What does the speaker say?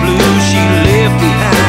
blue she left behind.